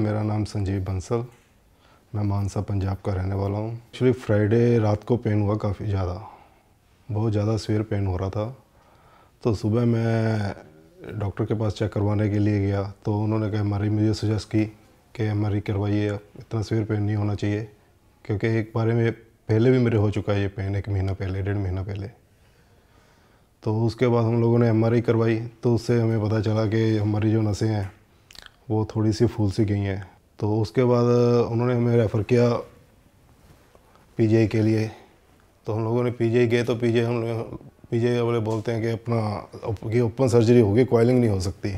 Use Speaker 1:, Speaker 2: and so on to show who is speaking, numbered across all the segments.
Speaker 1: मेरा नाम संजीव बंसल। मैं मानसा, पंजाब का रहने वाला हूँ। एक्चुअली फ्राइडे रात को पेन हुआ काफ़ी ज़्यादा। बहुत ज़्यादा सवेर पेन हो रहा था। तो सुबह मैं डॉक्टर के पास चेक करवाने के लिए गया। तो उन्होंने कहा हमारी मुझे सजेस्ट की कि एमआरआई करवाइए। इतना सवेर पेन नहीं होना चाहिए। क्योंकि एक बारे में पहले भी मेरे हो चुका है ये पेन एक महीना पहले, डेढ़ महीना पहले। तो उसके बाद हम लोगों ने एमआरआई करवाई। तो उससे हमें पता चला कि हमारी जो नसें हैं वो थोड़ी सी फूल सी गई हैं। तो उसके बाद उन्होंने हमें रेफ़र किया पीजीआई के लिए। तो हम लोगों ने पीजीआई गए तो पीजीआई हम लोग पीजीआई वाले बोलते हैं कि अपना कि ओपन सर्जरी होगी कोयलिंग नहीं हो सकती।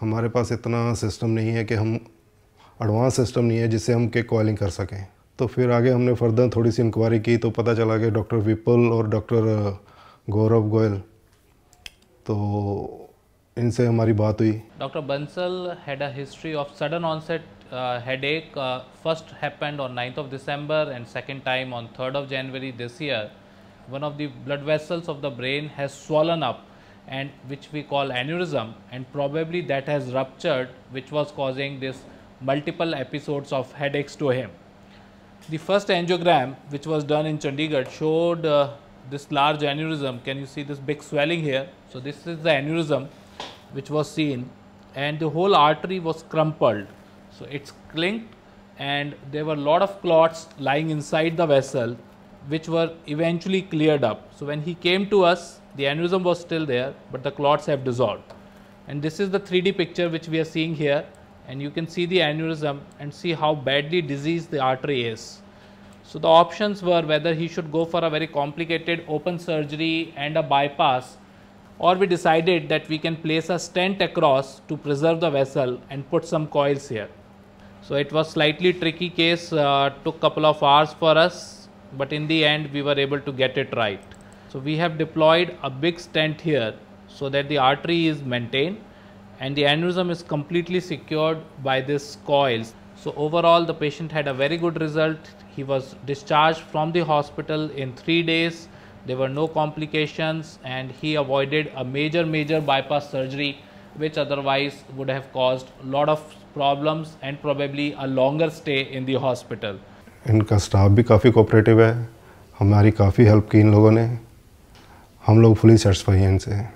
Speaker 1: हमारे पास इतना सिस्टम नहीं है कि हम एडवांस सिस्टम नहीं है जिससे हम के कोयलिंग कर सकें। तो फिर आगे हमने फर्दर थोड़ी सी इंक्वायरी की तो पता चला कि डॉक्टर विपल और डॉक्टर गौरव गोयल तो इनसे हमारी बात हुई।
Speaker 2: Doctor Bansal had a history of sudden onset headache first happened on ninth of December and second time on third of January this year one of the blood vessels of the brain has swollen up and which we call aneurysm and probably that has ruptured which was causing this multiple episodes of headaches to him the first angiogram which was done in Chandigarh showed this large aneurysm can you see this big swelling here so this is the aneurysm which was seen and the whole artery was crumpled so it's clinked and there were a lot of clots lying inside the vessel which were eventually cleared up. So when he came to us, the aneurysm was still there, but the clots have dissolved. And this is the 3D picture which we are seeing here. And you can see the aneurysm and see how badly diseased the artery is. So the options were whether he should go for a very complicated open surgery and a bypass or we decided that we can place a stent across to preserve the vessel and put some coils here. So it was slightly tricky case, uh, took couple of hours for us, but in the end we were able to get it right. So we have deployed a big stent here so that the artery is maintained and the aneurysm is completely secured by this coils. So overall the patient had a very good result. He was discharged from the hospital in 3 days. There were no complications and he avoided a major major bypass surgery which otherwise would have caused a lot of problems and probably a longer stay in the hospital.
Speaker 1: इनका staff भी काफ़ी cooperative है हमारी काफ़ी help की इन लोगों ने हम लोग फुली सेटिस्फाई हैं इनसे